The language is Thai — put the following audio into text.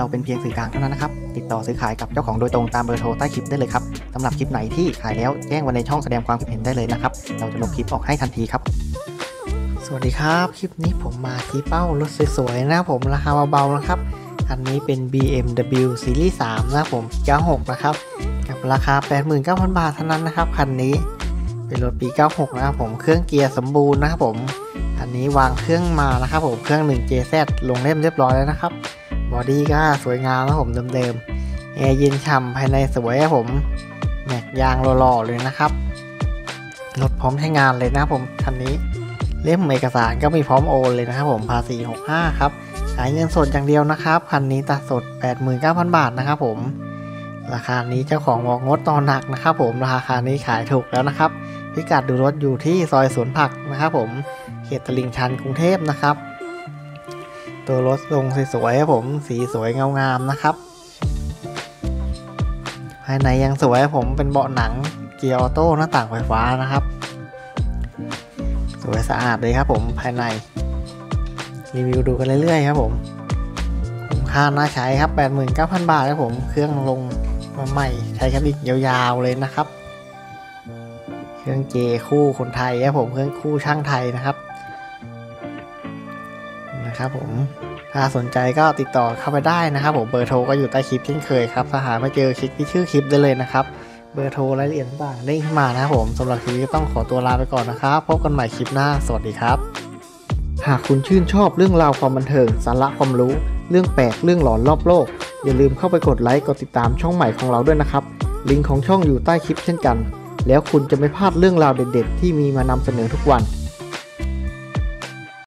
เราเป็นเพียงสื่อกลางเท่านั้นนะครับ ติดต่อซื้อขายกับเจ้าของโดยตรงตามเบอร์โทรใต้คลิปได้เลยครับสำหรับคลิปไหนที่ขายแล้วแจ้งไว้ในช่องแสดงความคิดเห็นได้เลยนะครับ เราจะลบคลิปออกให้ทันทีครับ สวัสดีครับ คลิปนี้ผมมาที่เป้ารถสวยๆนะครับผมราคาเบาๆนะครับคันนี้เป็น BMW Series 3นะครับผม96นะครับกับราคา 89,000 บาทเท่านั้นนะครับคันนี้เป็นรถปี 96 นะครับผมเครื่องเกียร์สมบูรณ์นะครับผมคันนี้วางเครื่องมานะครับผมเครื่อง 1JZ ลงเล่มเรียบร้อยแล้วนะครับ body ก็สวยงามนะครับผมเดิมๆแอร์เย็นฉ่ำภายในสวยครับผมแม็กยางหล่อๆเลยนะครับรถพร้อมใช้งานเลยนะผมคันนี้เล่มเอกสารก็มีพร้อมโอนเลยนะครับผมภาษี 65 ครับขายเงินสดอย่างเดียวนะครับคันนี้ตัดสด 89,000 บาทนะครับผม ราคานี้เจ้าของบอกงดต่อหนักนะครับผมราคานี้ขายถูกแล้วนะครับพิกัดดูรถอยู่ที่ซอยสวนผักนะครับผมเขตตลิ่งชันกรุงเทพนะครับ ตัวรถทรงสวยๆครับผมสีสวยเงางามนะครับ ภายในยังสวยครับผมเป็นเบาะหนังเกียร์ออโต้หน้าต่างไฟฟ้านะครับ สวยสะอาดเลยครับผมภายใน รีวิวดูกันเรื่อยๆครับผมคุ้มค่าน่าใช้ครับ 89,000 บาทครับผมเครื่องลงมาใหม่ใช้กันอีกยาวๆเลยนะครับ เครื่องเจคู่คนไทยครับผมเครื่องคู่ช่างไทยนะครับ นะครับผมถ้าสนใจก็ติดต่อเข้าไปได้นะครับผมเบอร์โทรก็อยู่ใต้คลิปเช่นเคยครับถ้าหาไม่เจอคลิกที่ชื่อคลิปได้เลยนะครับเบอร์โทรรายละเอียดต่างๆได้ขึ้นมานะครับผมสำหรับคลิปนี้ต้องขอตัวลาไปก่อนนะครับพบกันใหม่คลิปหน้า สวัสดีครับ หากคุณชื่นชอบเรื่องราวความบันเทิงสาระความรู้ เรื่องแปลกเรื่องหลอนรอบโลก อย่าลืมเข้าไปกดไลค์กดติดตามช่องใหม่ของเราด้วยนะครับลิงก์ของช่องอยู่ใต้คลิปเช่นกัน แล้วคุณจะไม่พลาดเรื่องราวเด็ด ๆ ที่มีมานำเสนอทุกวัน